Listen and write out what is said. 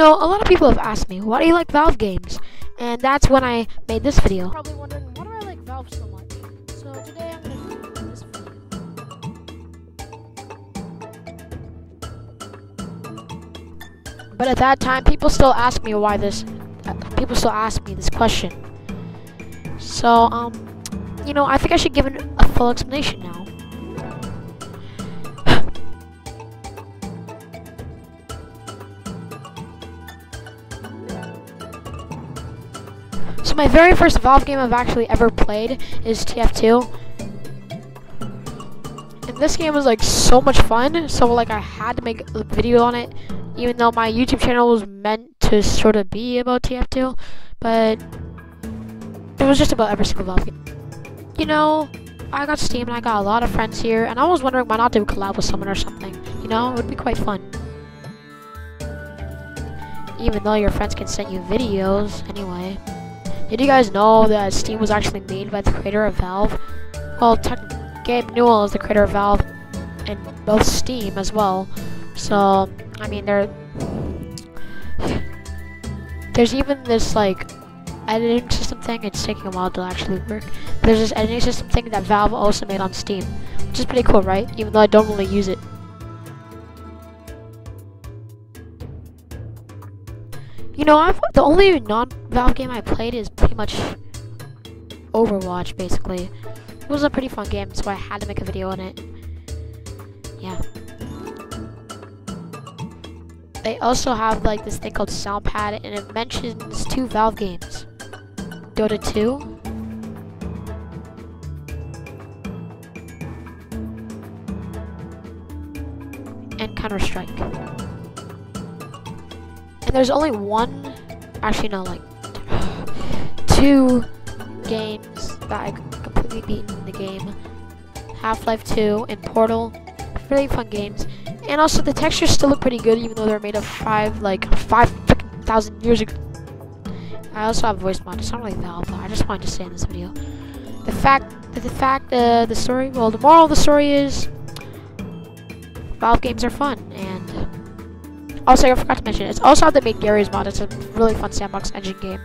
You know, a lot of people have asked me, why do you like Valve games? And that's when I made this video. Probably wondering, why do I like Valve so much? So today I'm gonna do this video. But at that time, people still ask me why this. Uh, people still ask me this question. So, um, you know, I think I should give it a full explanation now. So my very first Valve game I've actually ever played is TF2. And this game was like so much fun, so like I had to make a video on it, even though my YouTube channel was meant to sort of be about TF2, but it was just about every single Valve game. You know, I got Steam and I got a lot of friends here, and I was wondering why not do a collab with someone or something. You know, it would be quite fun. Even though your friends can send you videos, anyway. Did you guys know that Steam was actually made by the creator of Valve? Well, Gabe Newell is the creator of Valve and both Steam as well. So, I mean, there, there's even this like editing system thing. It's taking a while to actually work. There's this editing system thing that Valve also made on Steam, which is pretty cool, right? Even though I don't really use it. You know, I've, the only non-Valve game I played is pretty much Overwatch, basically. It was a pretty fun game, so I had to make a video on it. Yeah. They also have like this thing called Soundpad, and it mentions two Valve games. Dota 2 and Counter-Strike. There's only one, actually no, like two games that I completely beat in the game. Half-Life 2 and Portal. Really fun games. And also the textures still look pretty good even though they're made of five, like, five thousand years ago. I also have Voicemod. It's not really Valve, but I just wanted to say in this video. The fact, the fact, uh, the story, well, the moral of the story is Valve games are fun, and also, I forgot to mention, it's also how they made Garry's Mod. It's a really fun sandbox engine game.